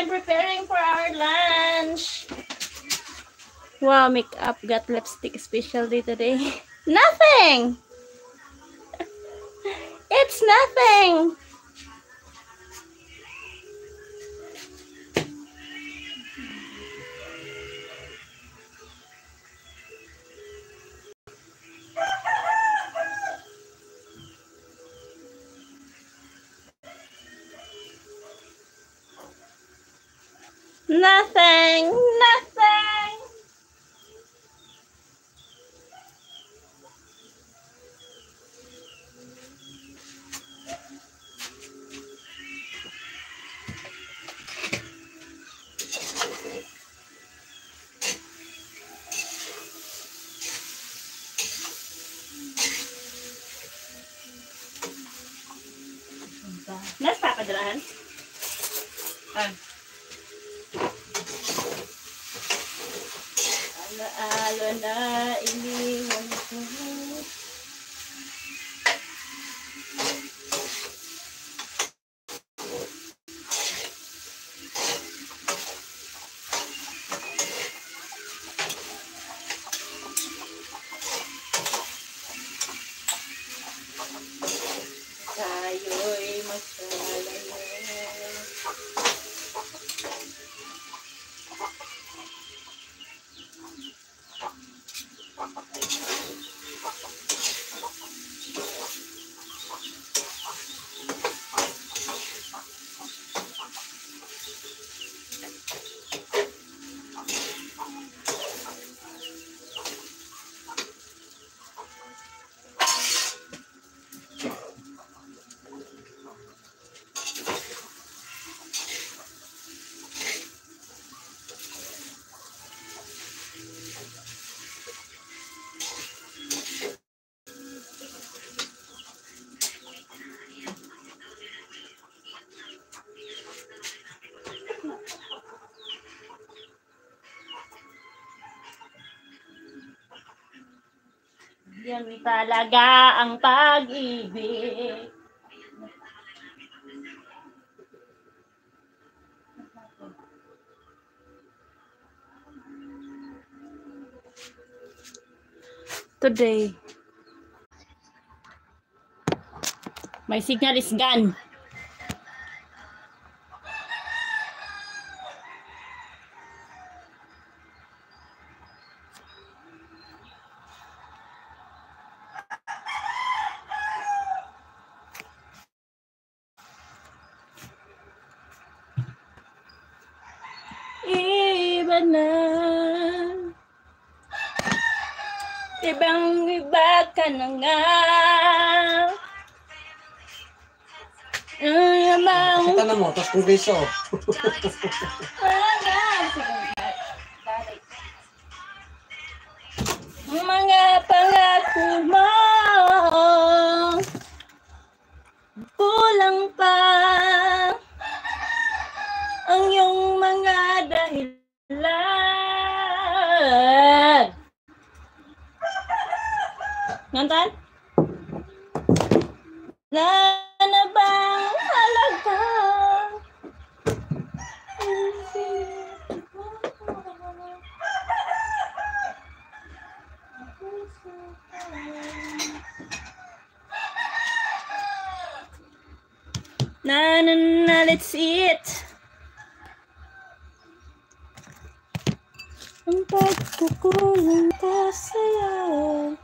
I'm preparing for our lunch. Wow, makeup got lipstick special day today. nothing! It's nothing! Nothing! Nothing! Nas papadalahan? Ah. Alaala na iniwan ko. Tayo'y magkalayo. Yan talaga ang pag-ibig. Today. My signal is gone. Iba na. Ibang iba ka na nga. Ang Kita na mo, tapos kongreso. mga pangako mo Ngantan? Na na bang halaga? Na na na, let's see it. Ang pagkukulang ka sa'yo